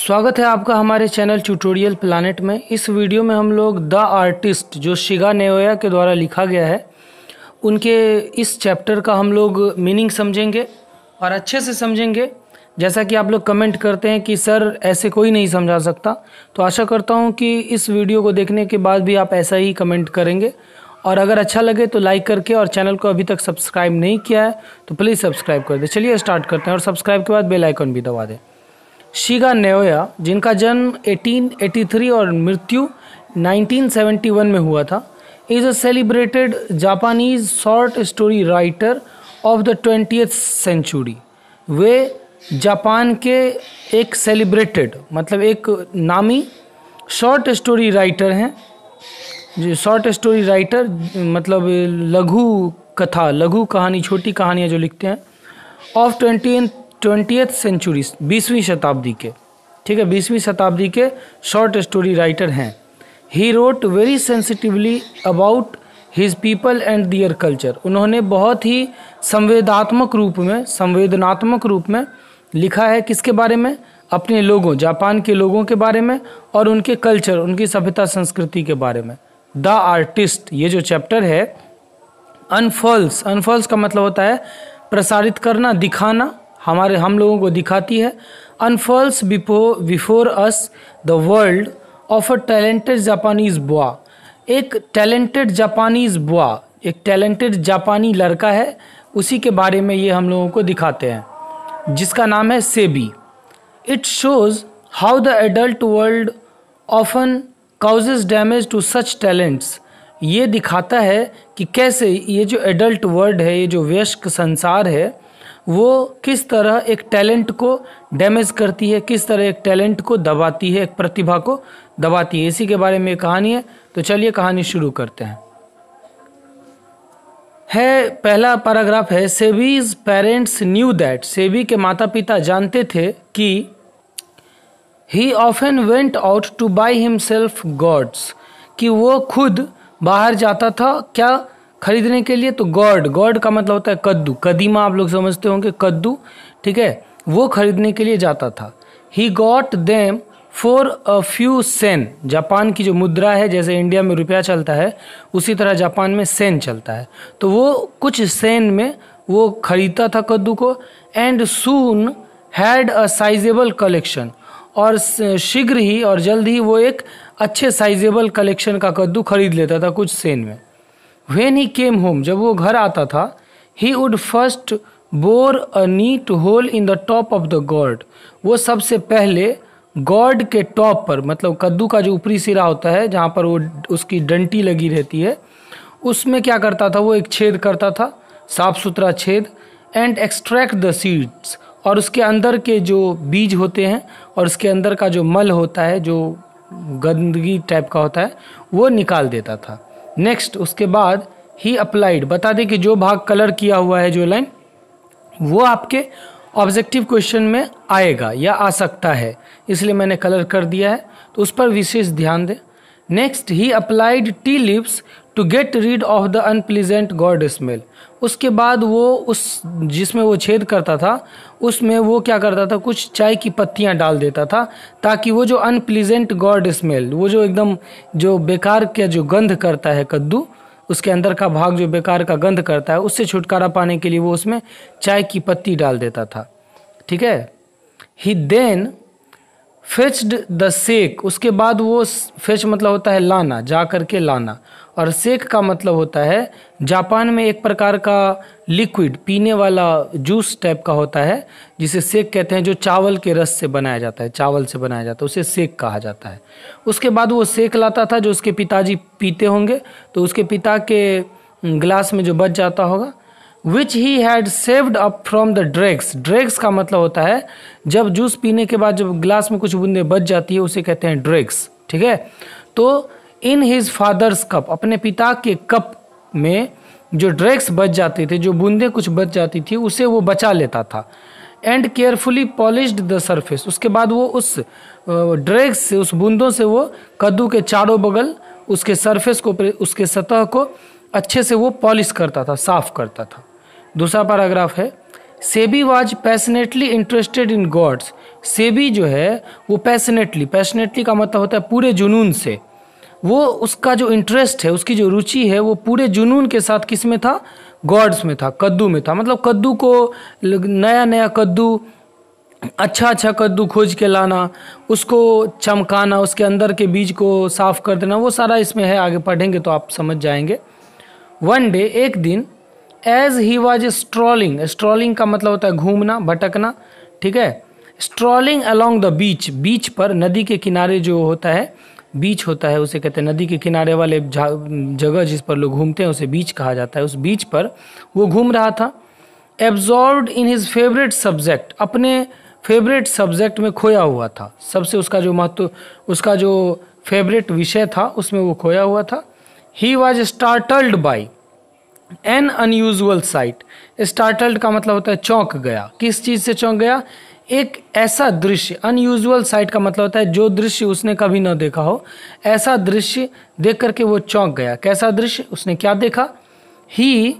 स्वागत है आपका हमारे चैनल ट्यूटोरियल प्लानट में। इस वीडियो में हम लोग द आर्टिस्ट, जो शिगा नेओया के द्वारा लिखा गया है, उनके इस चैप्टर का हम लोग मीनिंग समझेंगे और अच्छे से समझेंगे। जैसा कि आप लोग कमेंट करते हैं कि, सर, ऐसे कोई नहीं समझा सकता। तो आशा करता हूँ कि इस वीडियो को देखने के बाद भी आप ऐसा ही कमेंट करेंगे। और अगर अच्छा लगे तो लाइक करके और चैनल को अभी तक सब्सक्राइब नहीं किया है तो प्लीज़ सब्सक्राइब कर दें। चलिए स्टार्ट करते हैं और सब्सक्राइब के बाद बेल आइकन भी दबा दें। शिगा नेओया, जिनका जन्म 1883 और मृत्यु 1971 में हुआ था, is a celebrated Japanese short story writer of the twenty century. Way Japan के एक सेलिब्रेटेड मतलब एक नामी शॉर्ट स्टोरी राइटर हैं। जो, शॉर्ट स्टोरी राइटर मतलब लघु कथा, लघु कहानी, छोटी कहानियाँ जो लिखते हैं, ऑफ़ ट्वेंटी ट्वेंटी सेंचुरी बीसवीं शताब्दी के, ठीक है, बीसवीं शताब्दी के शॉर्ट स्टोरी राइटर हैं। He wrote very sensitively about his people and their culture उन्होंने बहुत ही संवेदात्मक रूप में, संवेदनात्मक रूप में लिखा है किसके बारे में? अपने लोगों, जापान के लोगों के बारे में और उनके कल्चर उनकी सभ्यता संस्कृति के बारे में। द आर्टिस्ट ये जो चैप्टर है अनफॉल्स अनफॉल्स का मतलब होता है प्रसारित करना, दिखाना। हमारे, हम लोगों को दिखाती है unfolds before before us the world of a talented Japanese boy एक टैलेंटेड जापानीज बुआ एक टैलेंटेड जापानी लड़का है, उसी के बारे में ये हम लोगों को दिखाते हैं, जिसका नाम है Seibei. It shows how the adult world often causes damage to such talents ये दिखाता है कि कैसे ये जो एडल्ट वर्ल्ड है, ये जो व्यस्क संसार है वो किस तरह एक टैलेंट को डैमेज करती है, किस तरह एक टैलेंट को दबाती है, एक प्रतिभा को दबाती है, इसी के बारे में कहानी है। तो चलिए कहानी शुरू करते हैं। है, पहला पैराग्राफ है, Seibei's parents knew that, Seibei के माता पिता जानते थे कि he often went out to buy himself gourds कि वो खुद बाहर जाता था, क्या खरीदने के लिए तो गॉड गॉड का मतलब होता है कद्दू। कदीमा आप लोग समझते होंगे, कद्दू, ठीक है? वो खरीदने के लिए जाता था। He got them for a few sen Japan की जो मुद्रा है, जैसे इंडिया में रुपया चलता है, उसी तरह जापान में सेन चलता है। तो वो कुछ सेन में वो खरीदता था कद्दू को and soon had a sizeable collection और शीघ्र ही और जल्द ही वो एक अच्छे साइजेबल कलेक्शन का कद्दू खरीद लेता था कुछ सेन में। वेन ही केम होम जब वो घर आता था he would first bore a neat hole in the top of the gourd वो सबसे पहले गॉड के टॉप पर मतलब कद्दू का जो ऊपरी सिरा होता है, जहाँ पर वो उसकी डंटी लगी रहती है, उसमें क्या करता था, वो एक छेद करता था, साफ़ सुथरा छेद एंड एक्सट्रैक्ट द सीड्स और उसके अंदर के जो बीज होते हैं, और उसके अंदर का जो मल होता है, जो गंदगी टाइप का होता है, वो निकाल देता था। नेक्स्ट उसके बाद ही अप्लाइड बता दें कि जो भाग कलर किया हुआ है, जो लाइन वो आपके ऑब्जेक्टिव क्वेश्चन में आएगा या आ सकता है। इसलिए मैंने कलर कर दिया है तो उस पर विशेष ध्यान दें। Next he applied tea leaves to get rid of the unpleasant gourd smell उसके बाद वो उस जिसमें वो छेद करता था, उसमें वो क्या करता था? कुछ चाय की पत्तियाँ डाल देता था ताकि वो जो अनप्लीजेंट गॉड स्मेल वो जो एकदम जो बेकार का जो गंध करता है कद्दू, उसके अंदर का भाग जो बेकार का गंध करता है, उससे छुटकारा पाने के लिए वो उसमें चाय की पत्ती डाल देता था। ठीक है? He then fetched the sack उसके बाद वो फेच मतलब होता है लाना जा करके लाना। और सेक का मतलब होता है, जापान में एक प्रकार का लिक्विड, पीने वाला जूस टाइप का होता है, जिसे सेक कहते हैं, जो चावल के रस से बनाया जाता है, चावल से बनाया जाता है, उसे सेक कहा जाता है। उसके बाद वो सेक लाता था, जो उसके पिताजी पीते होंगे तो उसके पिता के ग्लास में जो बच जाता होगा which he had saved up from the dregs dregs का मतलब होता है, जब जूस पीने के बाद जब ग्लास में कुछ बूंदे बच जाती है, उसे कहते हैं ड्रेग्स ठीक है? तो इन हिज फादर्स कप अपने पिता के कप में जो ड्रैग्स बच जाते थे, जो बूंदे कुछ बच जाती थी, उसे वो बचा लेता था। And carefully polished the surface उसके बाद वो उस ड्रैग्स से, उस बूंदों से वो कद्दू के चारों बगल, उसके सरफेस को, उसके सतह को अच्छे से वो पॉलिश करता था, साफ़ करता था। दूसरा पैराग्राफ है, Seibei was passionately interested in gourds Seibei जो है, वो पैसनेटली पैशनेटली का मतलब होता है पूरे जुनून से। वो उसका जो इंटरेस्ट है, उसकी जो रुचि है, वो पूरे जुनून के साथ किसमें था? गॉड्स में था, कद्दू में था। मतलब कद्दू को नया नया कद्दू अच्छा अच्छा कद्दू खोज के लाना, उसको चमकाना, उसके अंदर के बीज को साफ़ कर देना, वो सारा इसमें है, आगे पढ़ेंगे तो आप समझ जाएँगे। वन डे एक दिन as he was strolling strolling का मतलब होता है घूमना, भटकना, ठीक है? Strolling along the beach beach पर, नदी के किनारे जो होता है बीच होता है, उसे कहते हैं नदी के किनारे वाले जगह जिस पर लोग घूमते हैं, उसे बीच कहा जाता है। उस बीच पर वो घूम रहा था। Absorbed in his favourite subject अपने फेवरेट सब्जेक्ट में खोया हुआ था। सबसे उसका जो महत्व, उसका जो फेवरेट विषय था, उसमें वो खोया हुआ था। He was startled by an unusual sight startled का मतलब होता है, चौंक गया। किस चीज़ से चौंक गया? एक ऐसा दृश्य अनयूजुअल साइट का मतलब होता है जो दृश्य उसने कभी ना देखा हो। ऐसा दृश्य देख करके वो चौंक गया। कैसा दृश्य? उसने क्या देखा? He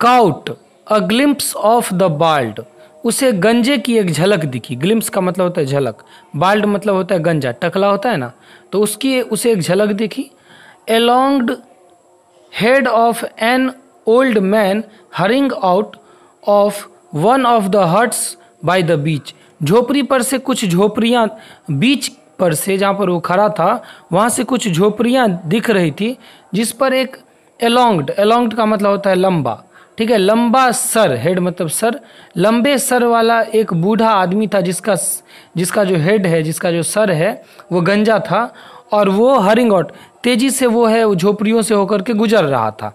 caught a glimpse of the bald उसे गंजे की एक झलक दिखी। ग्लिम्स का मतलब होता है झलक। बाल्ड मतलब होता है गंजा। टकला होता है ना? तो उसकी उसे एक झलक दिखी। Elongated head of an old man hurrying out of one of the huts by the beach झोपड़ी पर से कुछ झोपड़ियाँ बीच पर से जहाँ पर वो खड़ा था, वहाँ से कुछ झोपड़ियाँ दिख रही थी, जिस पर एक एलोंग्ड एलोंग्ड का मतलब होता है लंबा, ठीक है? लंबा सर हेड मतलब सर, लंबे सर वाला एक बूढ़ा आदमी था जिसका जिसका जो हेड है, जिसका जो सर है, वो गंजा था, और वो हरिंग आउट तेज़ी से वो है, वो झोपड़ियों से होकर के गुजर रहा था,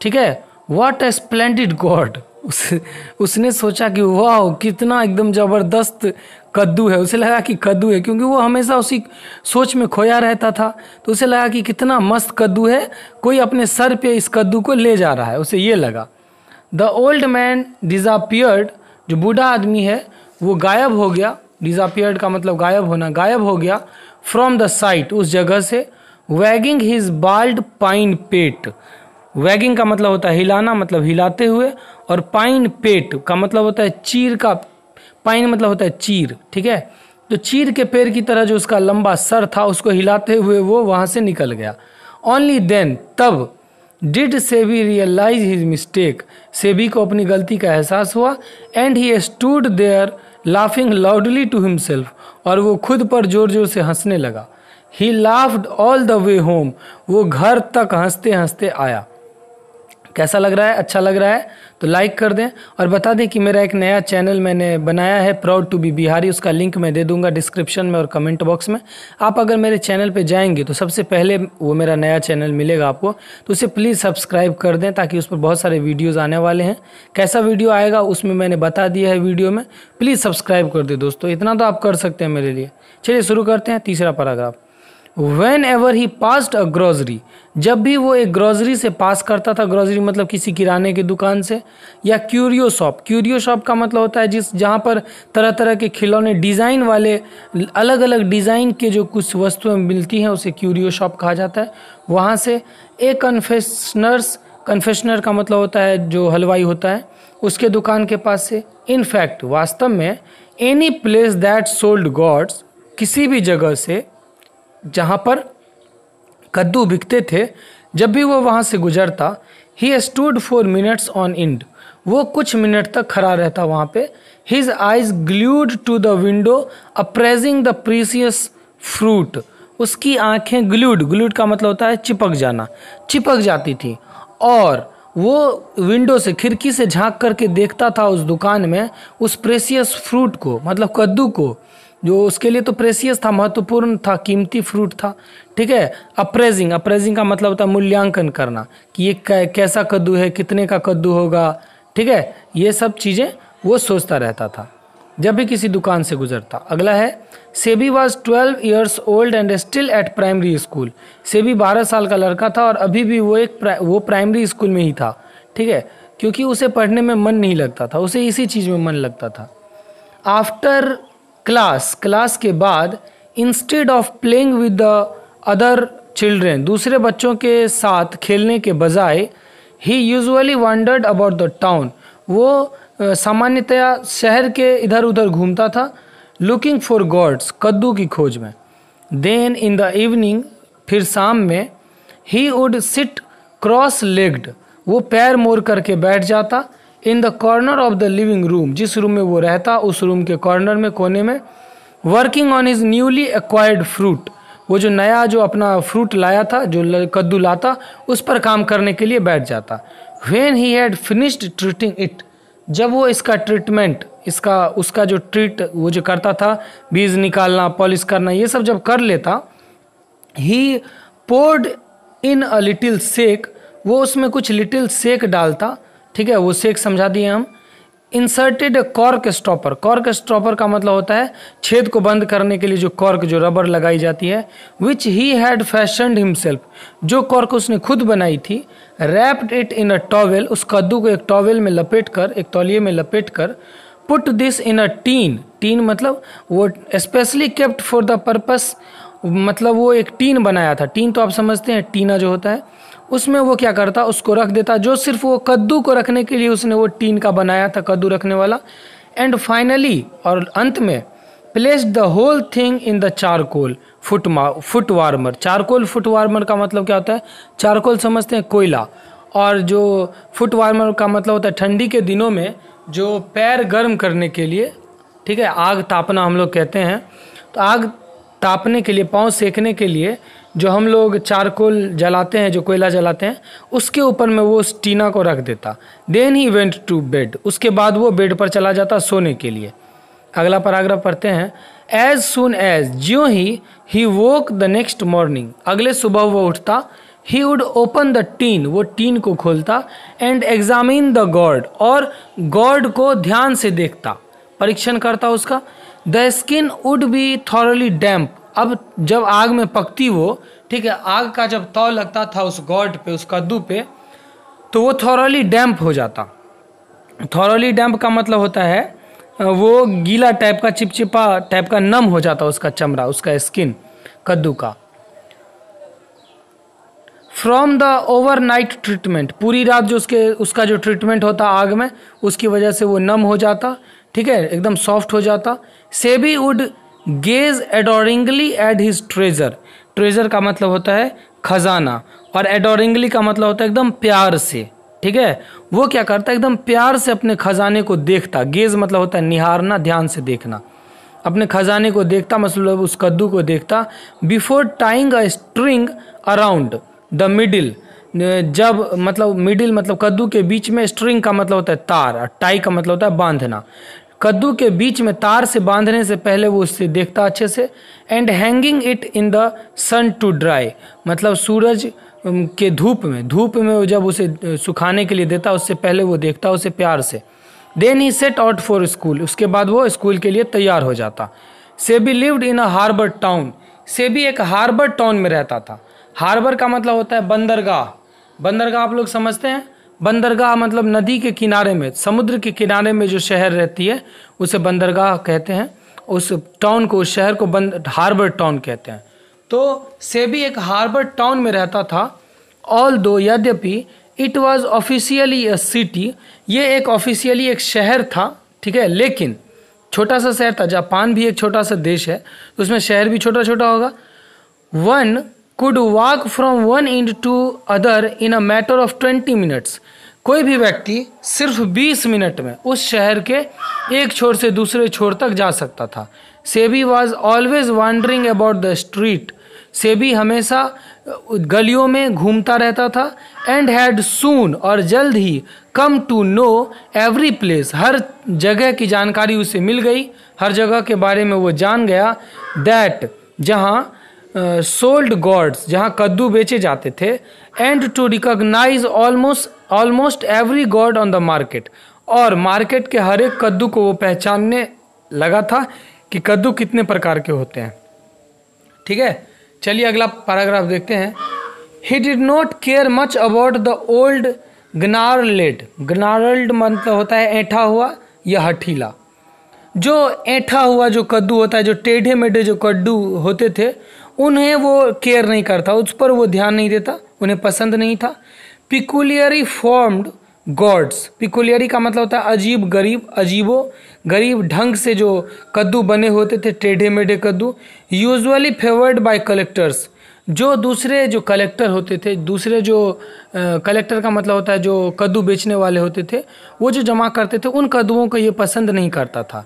ठीक है? वॉट ए स्प्लेंडेड गॉड उस, उसने सोचा कि वाह, कितना एकदम ज़बरदस्त कद्दू है। उसे लगा कि कद्दू है, क्योंकि वो हमेशा उसी सोच में खोया रहता था। तो उसे लगा कि कितना मस्त कद्दू है, कोई अपने सर पे इस कद्दू को ले जा रहा है। उसे ये लगा, द ओल्ड मैन डिजापियर्ड जो बूढ़ा आदमी है, वो गायब हो गया। डिजापियर्ड का मतलब गायब होना, गायब हो गया फ्रॉम द साइट उस जगह से wagging his bald pine pet wagging का मतलब होता है हिलाना मतलब हिलाते हुए, और पाइन पेट का मतलब होता है चीर का पाइन मतलब होता है चीर, ठीक है? तो चीर के पेड़ की तरह जो उसका लंबा सर था, उसको हिलाते हुए वो वहाँ से निकल गया। ओनली देन तब did Seibei realise his mistake Seibei को अपनी गलती का एहसास हुआ and he stood there laughing loudly to himself और वो खुद पर ज़ोर ज़ोर से हंसने लगा। He laughed all the way home वो घर तक हँसते हँसते आया। कैसा लग रहा है अच्छा लग रहा है तो लाइक कर दें और बता दें कि मेरा एक नया चैनल मैंने बनाया है प्राउड टू बी बिहारी उसका लिंक मैं दे दूँगा डिस्क्रिप्शन में और कमेंट बॉक्स में। आप अगर मेरे चैनल पे जाएँगे तो सबसे पहले वो मेरा नया चैनल मिलेगा आपको तो उसे प्लीज़ सब्सक्राइब कर दें ताकि उस पर बहुत सारे वीडियोज़ आने वाले हैं। कैसा वीडियो आएगा, उसमें मैंने बता दिया है वीडियो में। प्लीज़ सब्सक्राइब कर दे दोस्तों, इतना तो आप कर सकते हैं मेरे लिए। चलिए शुरू करते हैं, तीसरा paragraph whenever he passed a grocery जब भी वो एक ग्रोजरी से पास करता था ग्रोजरी मतलब किसी किराने की दुकान से, या क्यूरियो शॉप क्यूरियो शॉप का मतलब होता है जिस, जहाँ पर तरह तरह के खिलौने डिज़ाइन वाले अलग अलग डिज़ाइन के जो कुछ वस्तुएँ मिलती हैं, उसे क्यूरियो शॉप कहा जाता है। वहाँ से एक कन्फेशनर्स कन्फेशनर का मतलब होता है जो हलवाई होता है, उसके दुकान के पास से। इनफैक्ट वास्तव में any place that sold gourds किसी भी जगह से जहाँ पर कद्दू बिकते थे, जब भी वो वहाँ से गुजरता he stood for minutes on end वो कुछ मिनट तक खड़ा रहता वहाँ पे। His eyes glued to the window appraising the precious fruit उसकी आँखें ग्लूड ग्लूड का मतलब होता है चिपक जाना, चिपक जाती थी। और वो विंडो से, खिड़की से झाँक करके देखता था उस दुकान में उस प्रेसियस फ्रूट को मतलब कद्दू को। जो उसके लिए तो प्रेसियस था, महत्वपूर्ण था, कीमती फ्रूट था। ठीक है? अप्रेजिंग अप्रेजिंग का मतलब होता है मूल्यांकन करना, कि ये कैसा कद्दू है, कितने का कद्दू होगा। ठीक है? ये सब चीज़ें वो सोचता रहता था, जब भी किसी दुकान से गुजरता। अगला है, Seibei was twelve years old and still at primary school Seibei बारह साल का लड़का था और अभी भी वो एक वो प्राइमरी स्कूल में ही था। ठीक है? क्योंकि उसे पढ़ने में मन नहीं लगता था, उसे इसी चीज़ में मन लगता था। आफ्टर क्लास क्लास के बाद instead of playing with the other children दूसरे बच्चों के साथ खेलने के बजाय he usually wandered about the town वो सामान्यतया शहर के इधर उधर घूमता था लुकिंग फॉर गॉड्स कद्दू की खोज में. देन इन द इवनिंग फिर शाम में he would sit cross legged वो पैर मोड़ करके बैठ जाता in the corner of the living room, जिस रूम में वो रहता, उस रूम के कॉर्नर में, कोने में, working on his newly acquired fruit. वो जो नया, जो अपना फ्रूट लाया था, जो कद्दू लाता, उस पर काम करने के लिए बैठ जाता। When he had finished treating it जब वो इसका ट्रीटमेंट इसका, उसका जो ट्रीट वो जो करता था, बीज निकालना पॉलिश करना, ये सब जब कर लेता ही पोर्ड इन अ लिटिल सेक वो उसमें कुछ लिटिल सेक डालता ठीक है वो से एक समझा दिए हम। Inserted cork stopper cork stopper का मतलब होता है छेद को बंद करने के लिए जो कॉर्क जो रबर लगाई जाती है which he had fashioned himself जो कॉर्क उसने खुद बनाई थी wrapped it in a towel उस कद्दू को एक टॉवेल में लपेट कर, एक तौलिए में लपेट कर put this in a tin tin मतलब वो specially kept for the purpose मतलब वो एक टीन बनाया था। टीन तो आप समझते हैं, टीना जो होता है उसमें वो क्या करता, उसको रख देता। जो सिर्फ़ वो कद्दू को रखने के लिए उसने वो टीन का बनाया था, कद्दू रखने वाला। एंड फाइनली और अंत में place the whole thing in the charcoal foot foot warmer charcoal foot warmer का मतलब क्या होता है? चारकोल समझते हैं कोयला। और जो फुट वार्मर का मतलब होता है ठंडी के दिनों में, जो पैर गर्म करने के लिए, ठीक है, आग तापना हम लोग कहते हैं। तो आग तापने के लिए, पाँव सेकने के लिए जो हम लोग चारकोल जलाते हैं, जो कोयला जलाते हैं, उसके ऊपर में वो उस टीना को रख देता। Then he went to bed उसके बाद वो बेड पर चला जाता सोने के लिए। अगला पैराग्राफ पढ़ते हैं। एज सुन एज ज्यों ही he woke the next morning अगले सुबह वो उठता ही वुड ओपन द टीन वो टीन को खोलता एंड एग्जामिन द गॉड और गॉड को ध्यान से देखता। परीक्षण करता उसका। The skin would be thoroughly damp अब जब आग में पकती वो, ठीक है, आग का जब तौ लगता था उस गॉड पे, उस कद्दू पे तो वो थॉरली डैम्प हो जाता। थॉरली डैम्प का मतलब होता है, वो गीला टाइप का, चिपचिपा टाइप का, नम हो जाता उसका चमड़ा, उसका स्किन कद्दू का। फ्रॉम द ओवरनाइट ट्रीटमेंट पूरी रात जो उसके, उसका जो ट्रीटमेंट होता आग में, उसकी वजह से वो नम हो जाता, ठीक है, एकदम सॉफ्ट हो जाता। Seibei would gaze adoringly at his treasure treasure का मतलब होता है खजाना। और एडोरिंगली का मतलब होता है एकदम प्यार से। ठीक है? वो क्या करता है? एकदम प्यार से अपने खजाने को देखता। गेज मतलब होता है निहारना, ध्यान से देखना। अपने खजाने को देखता मतलब उस कद्दू को देखता। Before tying a string around the middle जब मतलब मिडिल मतलब कद्दू के बीच में स्ट्रिंग का मतलब होता है तार और टाई का मतलब होता है बांधना। कद्दू के बीच में तार से बांधने से पहले वो उससे देखता अच्छे से and hanging it in the sun to dry मतलब सूरज के धूप में धूप में वो जब उसे सुखाने के लिए देता, उससे पहले वो देखता उसे प्यार से। Then he set out for school उसके बाद वो स्कूल के लिए तैयार हो जाता। Seibei lived in a harbour town Seibei एक हार्बर टाउन में रहता था। हार्बर का मतलब होता है बंदरगाह। बंदरगाह आप लोग समझते हैं? बंदरगाह मतलब नदी के किनारे में, समुद्र के किनारे में जो शहर रहती है, उसे बंदरगाह कहते हैं। उस टाउन को, उस शहर को बंद हार्बर टाउन कहते हैं। तो सेबी एक हार्बर टाउन में रहता था। ऑल दो यद्यपि it was officially a city ये एक ऑफिशियली एक शहर था, ठीक है? लेकिन छोटा सा शहर था, जापान भी एक छोटा सा देश है तो उसमें शहर भी छोटा छोटा होगा। One could walk from one end to other in a matter of twenty minutes कोई भी व्यक्ति सिर्फ़ 20 मिनट में उस शहर के एक छोर से दूसरे छोर तक जा सकता था। Sebi was always wandering about the street Sebi हमेशा गलियों में घूमता रहता था एंड हैड सून और जल्द ही come to know every place हर जगह की जानकारी उसे मिल गई। हर जगह के बारे में वो जान गया दैट जहाँ सोल्ड गॉड्स जहाँ कद्दू बेचे जाते थे and to recognise almost almost every gourd on the market और मार्केट के हर एक कद्दू को वो पहचानने लगा था कि कद्दू कितने प्रकार के होते हैं। ठीक है? चलिए अगला पैराग्राफ देखते हैं। He did not care much about the old gnarled gnarled मतलब होता है ऐठा हुआ या हठीला। जो ऐठा हुआ जो कद्दू होता है, जो टेढ़े मेढ़े जो कद्दू होते थे उन्हें वो केयर नहीं करता, उस पर वो ध्यान नहीं देता, उन्हें पसंद नहीं था। पिकुलियरी फॉर्म्ड गॉड्स पिकुलियरी का मतलब होता है अजीब, गरीब, अजीबो, गरीब ढंग से जो कद्दू बने होते थे, टेढ़े मेढ़े कद्दू यूजुअली फेवर्ड बाय कलेक्टर्स जो दूसरे जो कलेक्टर होते थे, दूसरे जो कलेक्टर का मतलब होता है जो कद्दू बेचने वाले होते थे, वो जो जमा करते थे, उन कद्दुओं को ये पसंद नहीं करता था।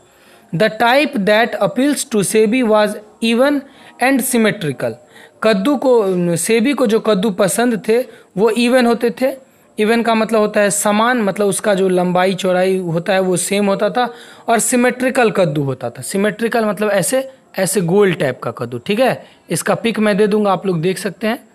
The type that appeals to Sebi was even and symmetrical कद्दू को, सेबी को जो कद्दू पसंद थे, वो इवन होते थे। इवन का मतलब होता है समान मतलब उसका जो लंबाई, चौड़ाई होता है, वो सेम होता था। और सिमेट्रिकल कद्दू होता था। सिमेट्रिकल मतलब ऐसे ऐसे गोल टाइप का कद्दू, ठीक है? इसका पिक मैं दे दूँगा, आप लोग देख सकते हैं।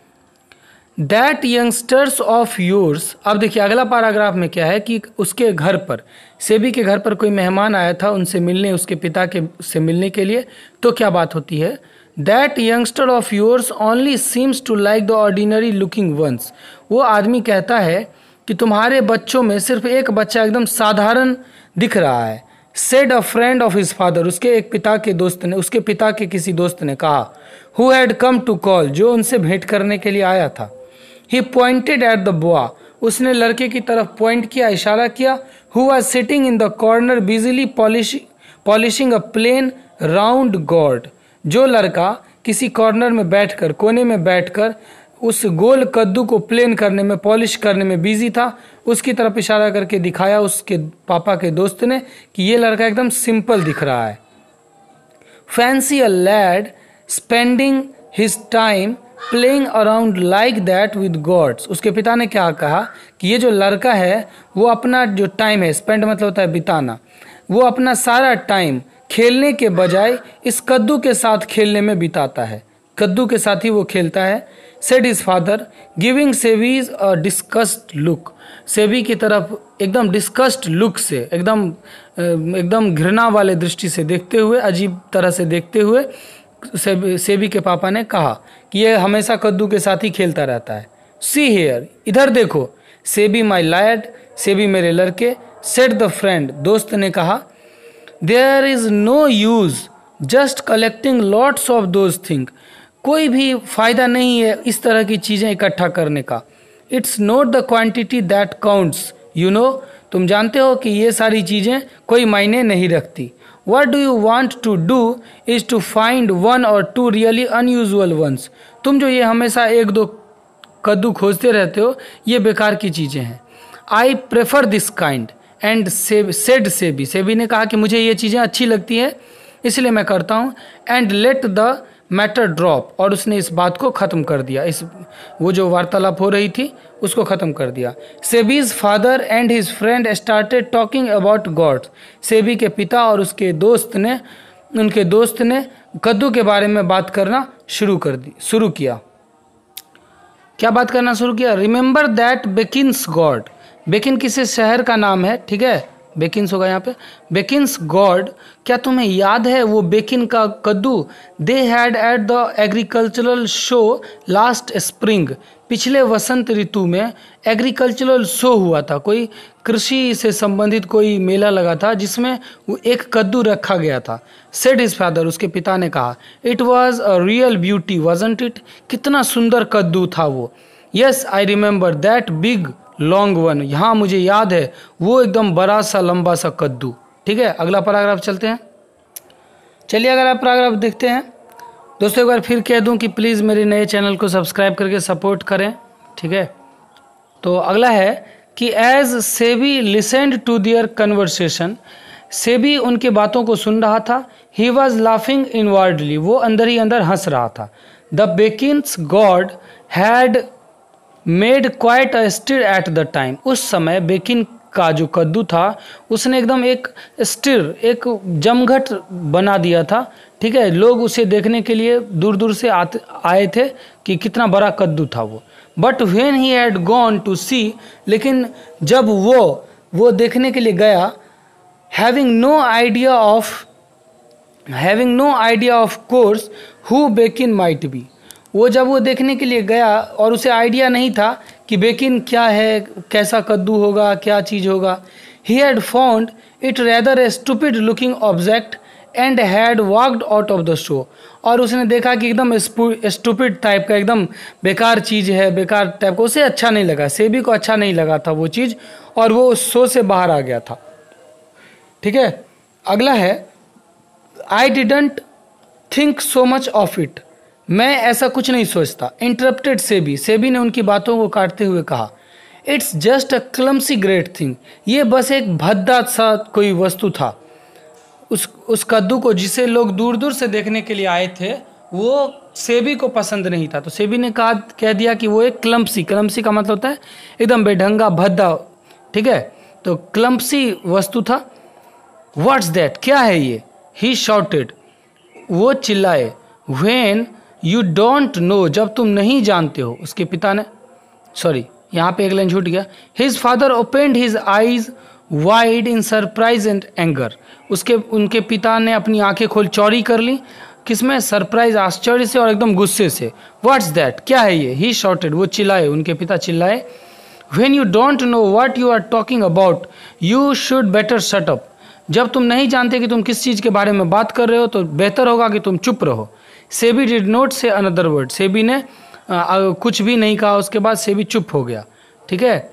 दैट यंगस्टर्स ऑफ़ योर्स अब देखिए, अगला पैराग्राफ में क्या है कि उसके घर पर, सेबी के घर पर कोई मेहमान आया था उनसे मिलने, उसके पिता के से मिलने के लिए तो क्या बात होती है? That youngster of yours only seems to like the ordinary looking ones वो आदमी कहता है कि तुम्हारे बच्चों में सिर्फ़ एक बच्चा एकदम साधारण दिख रहा है। Said a friend of his father उसके एक पिता के दोस्त ने, उसके पिता के किसी दोस्त ने कहा who had come to call जो उनसे भेंट करने के लिए आया था। ही पॉइंटेड एट द बुआ उसने लड़के की तरफ़ पॉइंट किया, इशारा किया। Who was sitting in the corner busily polishing a plain round gourd जो लड़का किसी कॉर्नर में बैठकर, कोने में बैठकर उस गोल कद्दू को प्लेन करने में पॉलिश करने में बिज़ी था, उसकी तरफ़ इशारा करके दिखाया उसके पापा के दोस्त ने कि ये लड़का एकदम सिंपल दिख रहा है। Fancy a lad spending his time playing around like that with gourds उसके पिता ने क्या कहा कि ये जो लड़का है, वो अपना जो टाइम है स्पेंड मतलब होता है बिताना, वो अपना सारा टाइम खेलने के बजाय इस कद्दू के साथ खेलने में बिताता है। कद्दू के साथ ही वो खेलता है। Said his father giving Sebi a disgusted look Sebi की तरफ़ एकदम डिस्कस्ड लुक से एकदम एकदम घृणा वाले दृष्टि से देखते हुए अजीब तरह से देखते हुए सेबी, सेबी के पापा ने कहा कि ये हमेशा कद्दू के साथ ही खेलता रहता है। सी हेयर इधर देखो। सेबी माई लैड सेबी मेरे लड़के सेट द फ्रेंड दोस्त ने कहा there is no use just collecting lots of those thing कोई भी फ़ायदा नहीं है इस तरह की चीज़ें इकट्ठा करने का। It's not the quantity that counts you know तुम जानते हो कि ये सारी चीज़ें कोई मायने नहीं रखती। What do you want to do is to find one or two really unusual ones तुम जो ये हमेशा एक दो कद्दू खोजते रहते हो, ये बेकार की चीज़ें हैं। I prefer this kind and said Sebi Sebi ने कहा कि मुझे ये चीज़ें अच्छी लगती है, इसलिए मैं करता हूँ। And let the matter drop और उसने इस बात को ख़त्म कर दिया। इस, वो जो वार्तालाप हो रही थी, उसको ख़त्म कर दिया। Sebi's father and his friend started talking about gourd Sebi के पिता और उसके दोस्त ने, उनके दोस्त ने कद्दू के बारे में बात करना शुरू कर दी, शुरू किया। क्या बात करना शुरू किया? Remember that Bekin's gourd Bekin किसी शहर का नाम है, ठीक है? बेकिन्स होगा यहाँ पे। बेकिन्स गॉड, क्या तुम्हें याद है वो बेकिन का कद्दू? They had at the agricultural show last spring पिछले वसंत ऋतु में एग्रीकल्चरल शो हुआ था। कोई कृषि से संबंधित कोई मेला लगा था जिसमें वो एक कद्दू रखा गया था। सेड इज़ फादर उसके पिता ने कहा it was a real beauty wasn't it कितना सुंदर कद्दू था वो। Yes I remember that big long one यहाँ मुझे याद है, वो एकदम बड़ा सा लंबा सा कद्दू। ठीक है, अगला पैराग्राफ चलते हैं। चलिए अगर आप पैराग्राफ देखते हैं। दोस्तों, एक बार फिर कह दूँ कि प्लीज़ मेरे नए चैनल को सब्सक्राइब करके सपोर्ट करें। ठीक है? तो अगला है कि as Sebi listened to their conversation Sebi उनके बातों को सुन रहा था। ही वॉज़ लाफिंग इनवर्डली वो अंदर ही अंदर हंस रहा था। The Bekin's gourd had made quite stir at the time उस समय बेकिन का जो कद्दू था, उसने एकदम एक स्टिर एक जमघट बना दिया था। ठीक है, लोग उसे देखने के लिए दूर दूर से आते, आए थे कि कितना बड़ा कद्दू था वो। But when he had gone to see लेकिन जब वो वो देखने के लिए गया having no idea of having no idea of course who Bekin might be वो जब वो देखने के लिए गया और उसे आइडिया नहीं था कि बेकिन क्या है, कैसा कद्दू होगा, क्या चीज़ होगा he had found it rather a stupid looking object and had walked out of the show और उसने देखा कि एकदम स्टूपिड टाइप का एकदम बेकार चीज़ है, बेकार टाइप का, उसे अच्छा नहीं लगा, सेबी को अच्छा नहीं लगा था वो चीज़ और वो उस शो से बाहर आ गया था। ठीक है? अगला है I didn't think so much of it मैं ऐसा कुछ नहीं सोचता। इंटरप्टेड सेबी। सेबी ने उनकी बातों को काटते हुए कहा it's just a clumsy great thing ये बस एक भद्दा सा कोई वस्तु था। उस उस कद्दू को जिसे लोग दूर दूर से देखने के लिए आए थे, वो सेबी को पसंद नहीं था। तो सेबी ने कहा, कह दिया कि वो एक क्लम्पसी क्लम्पसी का मतलब होता है एकदम बेढंगा, भद्दा, ठीक है? तो क्लम्पसी वस्तु था। व्हाट्स दैट क्या है ये? ही शॉर्टेड वो चिल्लाए। वेन यू डोंट नो जब तुम नहीं जानते हो, उसके पिता ने सॉरी यहाँ पे एक लाइन छूट गया। His father opened his eyes wide in surprise and anger उसके, उनके पिता ने अपनी आँखें खोल चौड़ी कर ली। किसमें सरप्राइज़ आश्चर्य से और एकदम गुस्से से। व्हाट्स दैट क्या है ये? ही शॉर्टेड वो चिल्लाए, उनके पिता चिल्लाए। When you don't know what you are talking about you should better shut up जब तुम नहीं जानते कि तुम किस चीज़ के बारे में बात कर रहे हो तो बेहतर होगा कि तुम चुप रहो। Sebi did not say another word. Sebi ने आ, कुछ भी नहीं कहा उसके बाद सेबी चुप हो गया। ठीक है?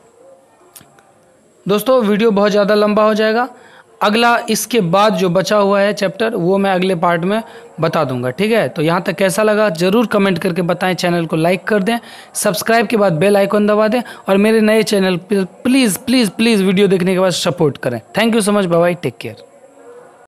दोस्तों वीडियो बहुत ज़्यादा लंबा हो जाएगा। अगला इसके बाद जो बचा हुआ है चैप्टर वो मैं अगले पार्ट में बता दूँगा। ठीक है? तो यहाँ तक कैसा लगा ज़रूर कमेंट करके बताएँ चैनल को लाइक कर दें सब्सक्राइब के बाद बेल आइकन दबा दें और मेरे नए channel please please please video देखने के बाद सपोर्ट करें। Thank you so much bye take care.